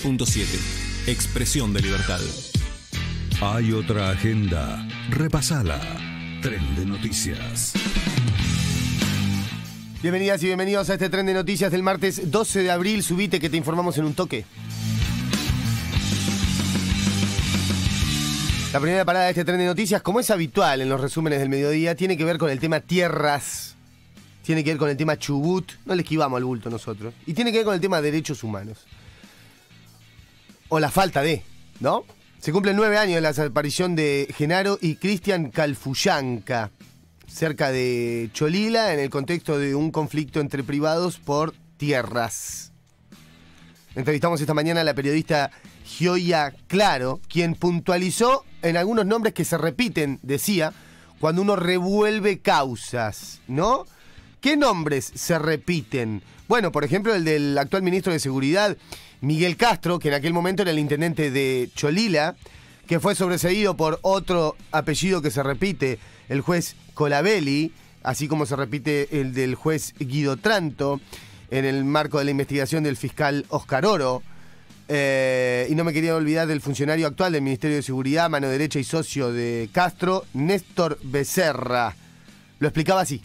107.7. Expresión de libertad. Hay otra agenda. Repasala. Tren de noticias. Bienvenidas y bienvenidos a este tren de noticias del martes 12 de abril. Subite que te informamos en un toque. La primera parada de este tren de noticias, como es habitual en los resúmenes del mediodía, tiene que ver con el tema tierras, tiene que ver con el tema Chubut, no le esquivamos al bulto nosotros, y tiene que ver con el tema derechos humanos. O la falta de, ¿no? Se cumplen nueve años de la desaparición de Genaro y Cristian Calfuyanca, cerca de Cholila, en el contexto de un conflicto entre privados por tierras. Entrevistamos esta mañana a la periodista Gioia Claro, quien puntualizó en algunos nombres que se repiten, decía, cuando uno revuelve causas, ¿no? ¿Qué nombres se repiten? Bueno, por ejemplo, el del actual ministro de Seguridad, Miguel Castro, que en aquel momento era el intendente de Cholila, que fue sobreseído por otro apellido que se repite, el juez Colabelli, así como se repite el del juez Guido Tranto, en el marco de la investigación del fiscal Oscar Oro. Eh, y no me quería olvidar del funcionario actual del Ministerio de Seguridad, mano derecha y socio de Castro, Néstor Becerra. Lo explicaba así.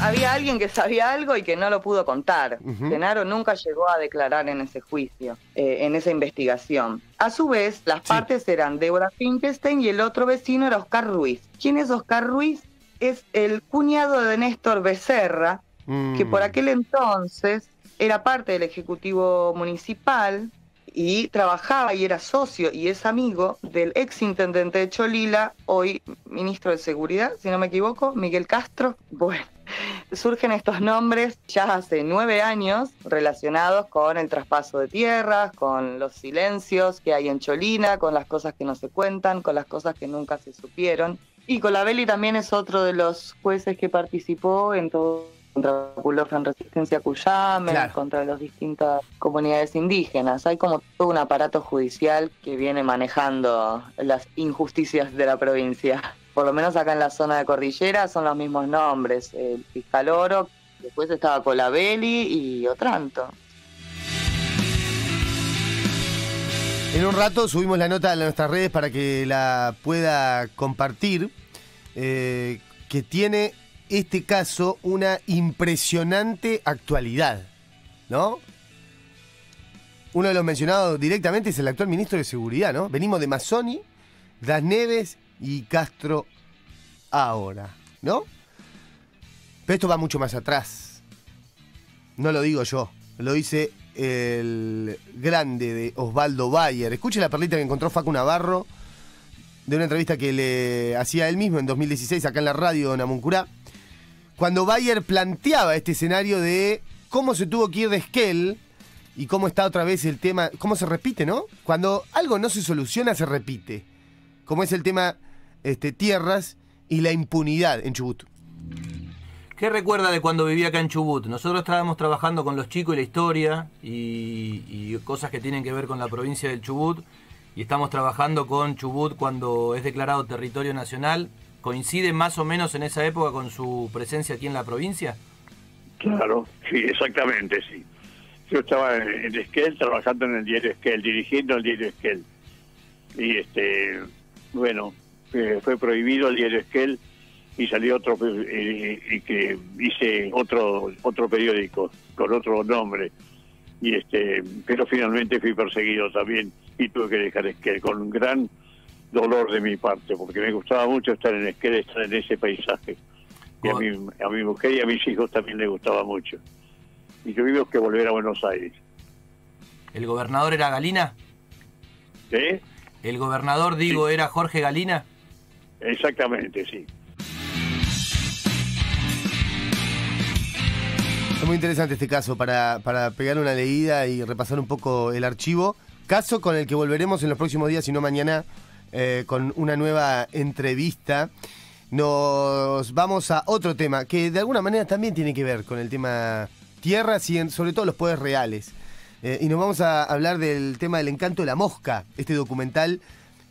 Había alguien que sabía algo y que no lo pudo contar. Genaro nunca llegó a declarar en ese juicio, eh, en esa investigación. A su vez, las partes eran Débora Finkelstein y el otro vecino era Oscar Ruiz. ¿Quién es Oscar Ruiz? Es el cuñado de Néstor Becerra, que por Mm. aquel entonces era parte del Ejecutivo Municipal y trabajaba y era socio y es amigo del ex intendente de Cholila, hoy ministro de Seguridad, si no me equivoco, Miguel Castro. Bueno, surgen estos nombres ya hace nueve años relacionados con el traspaso de tierras, con los silencios que hay en Cholina, con las cosas que no se cuentan, con las cosas que nunca se supieron. Y Colabelli también es otro de los jueces que participó en todo contra Pulofra en Resistencia Cuyame, Claro. contra las distintas comunidades indígenas. Hay como todo un aparato judicial que viene manejando las injusticias de la provincia. Por lo menos acá en la zona de Cordillera son los mismos nombres. El fiscal Oro, después estaba Colabelli y Otranto. En un rato subimos la nota a nuestras redes para que la pueda compartir, eh, que tiene este caso una impresionante actualidad, ¿no? Uno de los mencionados directamente es el actual ministro de Seguridad, ¿no? Venimos de Mazzoni, Das Neves y Castro ahora, ¿no? Pero esto va mucho más atrás. No lo digo yo, lo dice el grande de Osvaldo Bayer. Escuche la perlita que encontró Facu Navarro de una entrevista que le hacía él mismo en 2016 acá en la radio de Namuncurá. Cuando Bayer planteaba este escenario de cómo se tuvo que ir de Esquel y cómo está otra vez el tema, cómo se repite, ¿no? Cuando algo no se soluciona, se repite. Como es el tema este, tierras y la impunidad en Chubut. ¿Qué recuerda de cuando vivía acá en Chubut? Nosotros estábamos trabajando con los chicos y la historia y, y cosas que tienen que ver con la provincia del Chubut y estamos trabajando con Chubut cuando es declarado territorio nacional. ¿Coincide más o menos en esa época con su presencia aquí en la provincia? Claro, sí, exactamente, sí. Yo estaba en, en Esquel, trabajando en el diario Esquel, dirigiendo el diario Esquel. Y, este, bueno, eh, fue prohibido el diario Esquel y salió otro, eh, y que hice otro otro periódico con otro nombre. Y este, pero finalmente fui perseguido también y tuve que dejar Esquel con gran dolor de mi parte, porque me gustaba mucho estar en Esquel, estar en ese paisaje. Y a mi, a mi mujer y a mis hijos también les gustaba mucho. Y tuvimos que volver a Buenos Aires. ¿El gobernador era Galina? ¿Eh? ¿El gobernador, digo, era Jorge Galina? Exactamente, sí. Es muy interesante este caso para, para pegar una leída y repasar un poco el archivo. Caso con el que volveremos en los próximos días, si no mañana, eh, con una nueva entrevista. Nos vamos a otro tema que de alguna manera también tiene que ver con el tema tierras y sobre todo los poderes reales. Eh, y nos vamos a hablar del tema del encanto de la mosca, este documental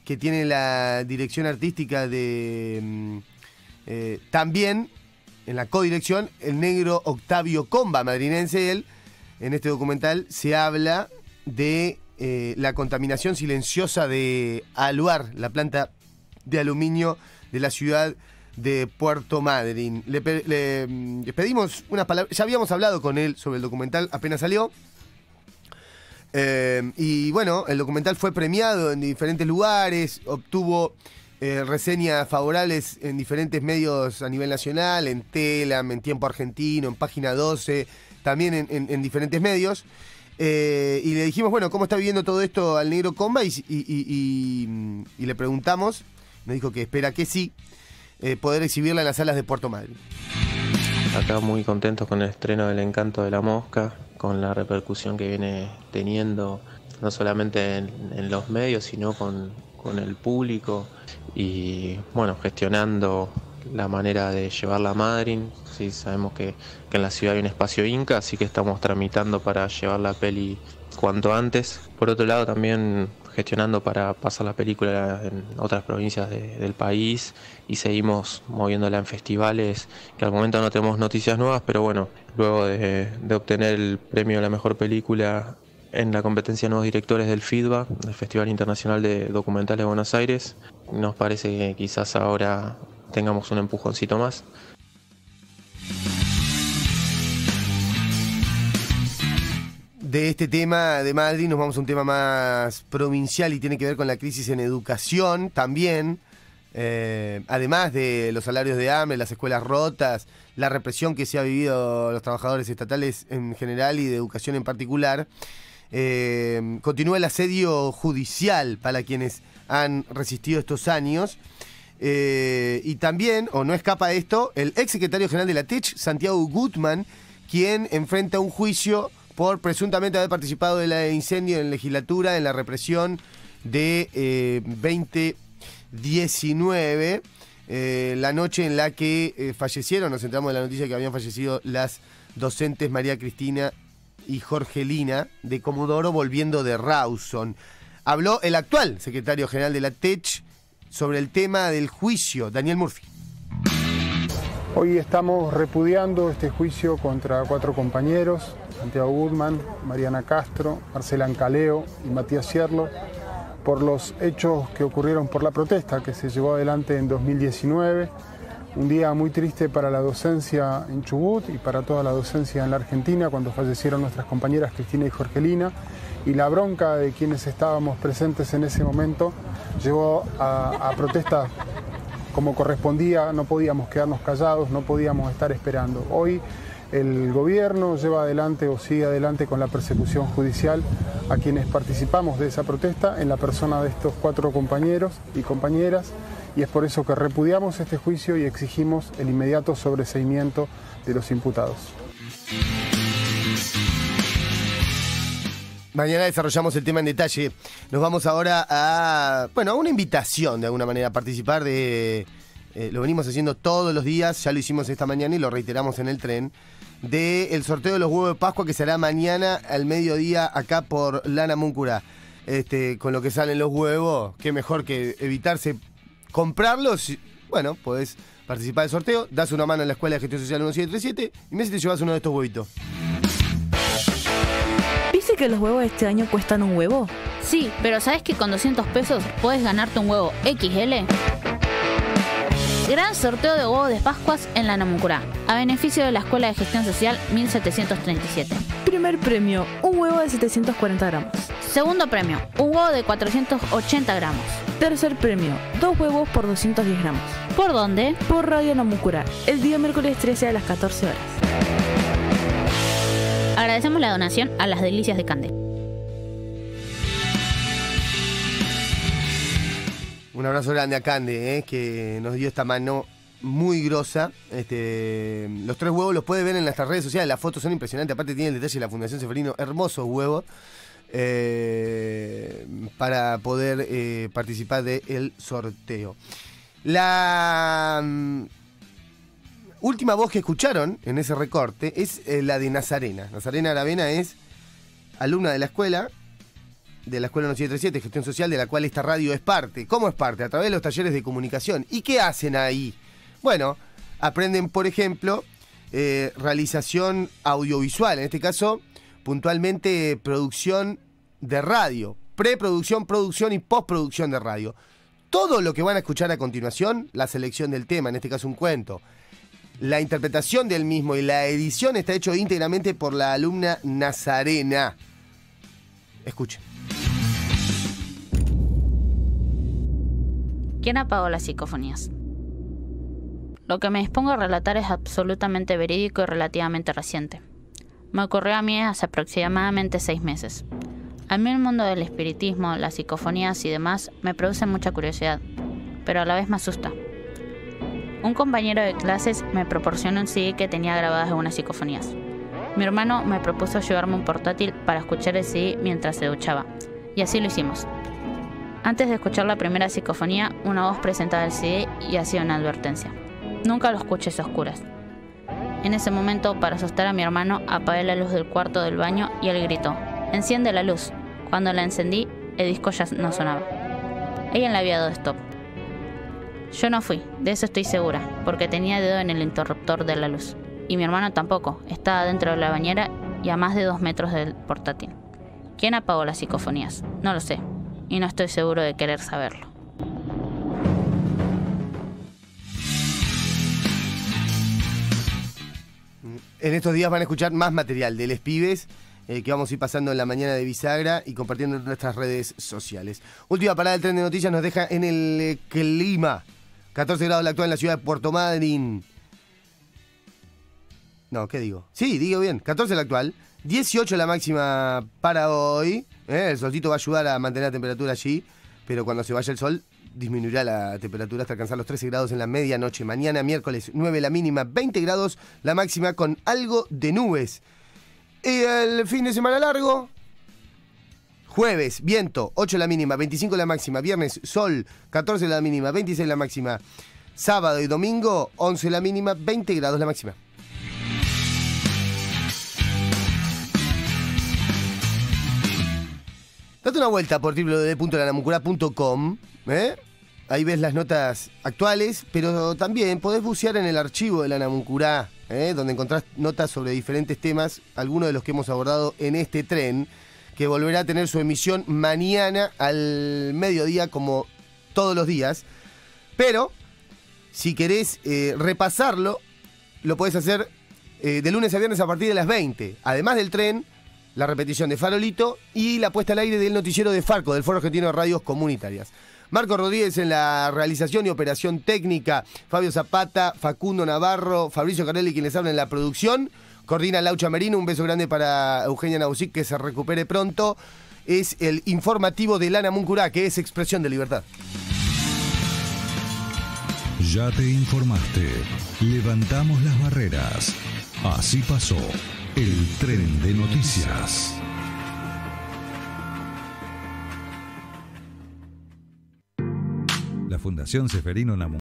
que tiene la dirección artística de mm, eh, también en la codirección el negro Octavio Comba, madrinense él. En este documental se habla de eh, la contaminación silenciosa de Aluar, la planta de aluminio de la ciudad de Puerto Madryn. Le, mm, le pedimos unas palabras, ya habíamos hablado con él sobre el documental, apenas salió. Eh, y bueno, el documental fue premiado en diferentes lugares, obtuvo eh, reseñas favorables en diferentes medios a nivel nacional, en Telam, en Tiempo Argentino, en Página 12, también en diferentes medios. Eh, y le dijimos, bueno, ¿cómo está viviendo todo esto al negro Comba? Y, le preguntamos, nos dijo que espera que sí, eh, poder exhibirla en las salas de Puerto Madryn. Acá muy contentos con el estreno del Encanto de la Mosca, con la repercusión que viene teniendo, no solamente en, en los medios, sino con, con el público y bueno, gestionando la manera de llevarla a Madrid. Sí, sabemos que, que en la ciudad hay un espacio Inca, así que estamos tramitando para llevar la peli cuanto antes. Por otro lado, también gestionando para pasar la película en otras provincias de- del país y seguimos moviéndola en festivales, que al momento no tenemos noticias nuevas, pero bueno, luego de, de obtener el premio a la mejor película en la competencia de Nuevos Directores del FIDBA, el Festival Internacional de Documentales de Buenos Aires, nos parece que quizás ahora tengamos un empujoncito más. De este tema de Madrid nos vamos a un tema más provincial y tiene que ver con la crisis en educación también. Eh, además de los salarios de hambre, las escuelas rotas, la represión que se ha vivido los trabajadores estatales en general y de educación en particular, eh, continúa el asedio judicial para quienes han resistido estos años. Eh, y también, o no escapa esto, el ex secretario general de la TECH, Santiago Gutman, quien enfrenta un juicio por presuntamente haber participado del incendio en legislatura, en la represión de eh, 2019, eh, la noche en la que eh, fallecieron, nos enteramos de la noticia que habían fallecido las docentes María Cristina y Jorgelina de Comodoro volviendo de Rawson. Habló el actual secretario general de la TECH sobre el tema del juicio, Daniel Murphy. Hoy estamos repudiando este juicio contra cuatro compañeros, Santiago Goodman, Mariana Castro, Marcela Ancaleo y Matías Cierlo, por los hechos que ocurrieron por la protesta que se llevó adelante en 2019. Un día muy triste para la docencia en Chubut y para toda la docencia en la Argentina cuando fallecieron nuestras compañeras Cristina y Jorgelina. Y la bronca de quienes estábamos presentes en ese momento llevó a, a protestas como correspondía, no podíamos quedarnos callados, no podíamos estar esperando. Hoy el gobierno lleva adelante o sigue adelante con la persecución judicial a quienes participamos de esa protesta en la persona de estos cuatro compañeros y compañeras y es por eso que repudiamos este juicio y exigimos el inmediato sobreseimiento de los imputados. Mañana desarrollamos el tema en detalle. Nos vamos ahora a, bueno, a una invitación de alguna manera a participar de, eh, lo venimos haciendo todos los días, ya lo hicimos esta mañana y lo reiteramos en el tren, del el sorteo de los huevos de Pascua que será mañana al mediodía acá por Lana Muncura. Este, con lo que salen los huevos, qué mejor que evitarse comprarlos. Bueno, podés participar del sorteo, das una mano en la Escuela de Gestión Social 1737 y me si te llevas uno de estos huevitos. ¿Viste que los huevos de este año cuestan un huevo? Sí, pero ¿sabes que con 200 pesos puedes ganarte un huevo XL? Gran sorteo de huevos de Pascuas en la Namucurá, a beneficio de la Escuela de Gestión Social 1737. Primer premio, un huevo de 740 gramos. Segundo premio, un huevo de 480 gramos. Tercer premio, dos huevos por 210 gramos. ¿Por dónde? Por Radio Namucura, el día miércoles 13 a las 14 horas. Agradecemos la donación a las Delicias de Cande. Un abrazo grande a Cande, eh, que nos dio esta mano muy grosa. Este, los tres huevos los puede ver en nuestras redes sociales. Las fotos son impresionantes. Aparte tiene el detalle de la Fundación Seferino. Hermosos huevos. eh, para poder eh, participar del sorteo. La mm, última voz que escucharon en ese recorte es eh, la de Nazarena. Nazarena Aravena es alumna de la escuela, de la Escuela 937, Gestión Social, de la cual esta radio es parte. ¿Cómo es parte? A través de los talleres de comunicación. ¿Y qué hacen ahí? Bueno, aprenden, por ejemplo, eh, realización audiovisual, en este caso, puntualmente producción de radio, preproducción, producción y postproducción de radio. Todo lo que van a escuchar a continuación, la selección del tema, en este caso un cuento, la interpretación del mismo y la edición está hecho íntegramente por la alumna Nazarena. Escuchen. ¿Quién apagó las psicofonías? Lo que me dispongo a relatar es absolutamente verídico y relativamente reciente. Me ocurrió a mí hace aproximadamente seis meses. A mí el mundo del espiritismo, las psicofonías y demás me produce mucha curiosidad, pero a la vez me asusta. Un compañero de clases me proporcionó un CD que tenía grabadas algunas psicofonías. Mi hermano me propuso llevarme un portátil para escuchar el CD mientras se duchaba, y así lo hicimos. Antes de escuchar la primera psicofonía, una voz presentaba el CD y hacía una advertencia. Nunca lo escuches a oscuras. En ese momento, para asustar a mi hermano, apagué la luz del cuarto del baño y él gritó, Enciende la luz. Cuando la encendí, el disco ya no sonaba. Ella le había dado stop. Yo no fui, de eso estoy segura, porque tenía dedo en el interruptor de la luz. Y mi hermano tampoco, estaba dentro de la bañera y a más de dos metros del portátil. ¿Quién apagó las psicofonías? No lo sé, y no estoy seguro de querer saberlo. En estos días van a escuchar más material de Les Pibes eh, que vamos a ir pasando en la mañana de bisagra y compartiendo en nuestras redes sociales. Última parada del tren de noticias nos deja en el eh, clima. 14 grados la actual en la ciudad de Puerto Madryn. No, ¿qué digo? Sí, digo bien. 14 la actual. 18 la máxima para hoy. ¿eh? El solcito va a ayudar a mantener la temperatura allí. Pero cuando se vaya el sol, disminuirá la temperatura hasta alcanzar los 13 grados en la medianoche. Mañana, miércoles, 9 la mínima, 20 grados la máxima con algo de nubes. Y el fin de semana largo, jueves, viento, 8 la mínima, 25 la máxima. Viernes, sol, 14 la mínima, 26 la máxima. Sábado y domingo, 11 la mínima, 20 grados la máxima. Date una vuelta por www.lanamucura.com. ¿eh? Ahí ves las notas actuales, pero también podés bucear en el archivo de la Namucurá, ¿eh? donde encontrás notas sobre diferentes temas, algunos de los que hemos abordado en este tren, que volverá a tener su emisión mañana al mediodía, como todos los días. Pero, si querés eh, repasarlo, lo podés hacer eh, de lunes a viernes a partir de las 20. Además del tren, la repetición de Farolito y la puesta al aire del noticiero de Farco, del Foro Argentino de Radios Comunitarias. Marco Rodríguez en la realización y operación técnica, Fabio Zapata, Facundo Navarro, Fabricio Carelli quien les habla en la producción, coordina Laucha Merino, un beso grande para Eugenia Nausic que se recupere pronto. Es el informativo de Lana Muncurá, que es expresión de libertad. Ya te informaste. Levantamos las barreras. Así pasó el tren de noticias. La Fundación Seferino Namu